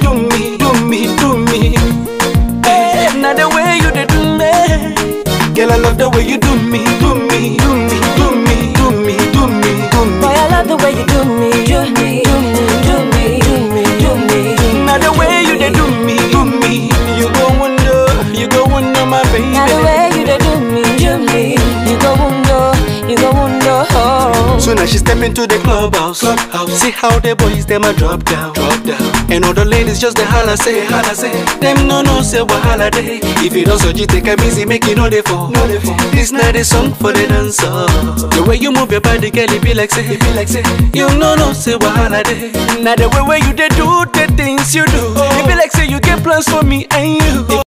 do me, do me, do me. Hey, now the way you did me, girl, I love the way you do me, do me, do me, do me, do me, do me, do me. Boy, I love the way you do me, do me, do me, do me, do me, do me. Now the way you did do me, do me, you go under, you go under my baby. Soon as she step into the clubhouse, clubhouse. see how the boys them a drop down, drop down. And all the ladies just the holla say, holla say. Them no no say wahala day. If you don't so you take a busy, make it no dey fall. No fall. This not a song for the dancer. The way you move your body, girl, it be like say, it be like say. You no no say wahala day. Now the way where you dey do the things you do, oh. it be like say you get plans for me and you.